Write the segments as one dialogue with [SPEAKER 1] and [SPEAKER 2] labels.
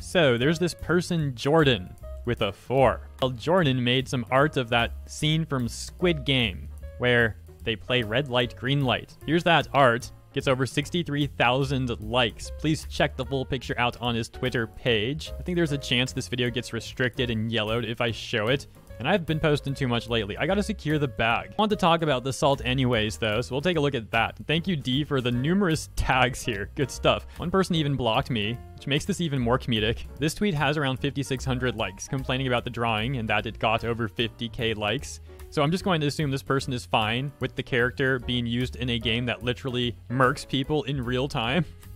[SPEAKER 1] So there's this person, Jordan, with a 4. Well, Jordan made some art of that scene from Squid Game, where they play red light, green light. Here's that art. Gets over 63,000 likes. Please check the full picture out on his Twitter page. I think there's a chance this video gets restricted and yellowed if I show it. And I've been posting too much lately. I gotta secure the bag. I want to talk about the salt anyways, though, so we'll take a look at that. Thank you, Dee, for the numerous tags here. Good stuff. One person even blocked me, which makes this even more comedic. This tweet has around 5,600 likes, complaining about the drawing and that it got over 50k likes. So I'm just going to assume this person is fine with the character being used in a game that literally murks people in real time.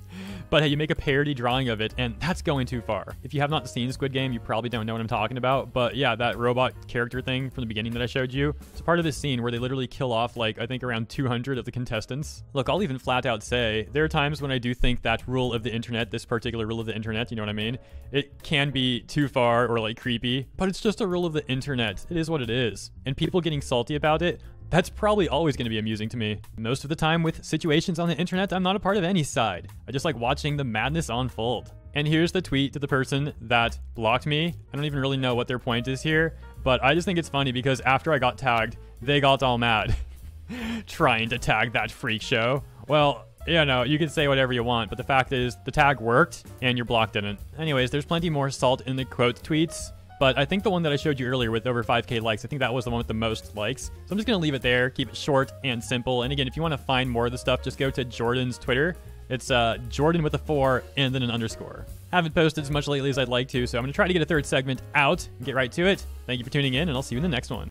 [SPEAKER 1] But hey, you make a parody drawing of it, and that's going too far. If you have not seen Squid Game, you probably don't know what I'm talking about. But yeah, that robot character thing from the beginning that I showed you, it's part of this scene where they literally kill off, like, I think around 200 of the contestants. Look, I'll even flat out say, there are times when I do think that rule of the internet, this particular rule of the internet, you know what I mean? It can be too far or like creepy, but it's just a rule of the internet. It is what it is. And people getting salty about it, that's probably always going to be amusing to me. Most of the time with situations on the internet, I'm not a part of any side. I just like watching the madness unfold. And here's the tweet to the person that blocked me. I don't even really know what their point is here, but I just think it's funny because after I got tagged, they got all mad. Trying to tag that freak show. Well, you know, you can say whatever you want, but the fact is the tag worked and your block didn't. Anyways, there's plenty more salt in the quote tweets. But I think the one that I showed you earlier with over 5k likes, I think that was the one with the most likes. So I'm just going to leave it there, keep it short and simple. And again, if you want to find more of the stuff, just go to Jordan's Twitter. It's uh, Jordan with a 4 and then an underscore. Haven't posted as much lately as I'd like to, so I'm going to try to get a third segment out and get right to it. Thank you for tuning in, and I'll see you in the next one.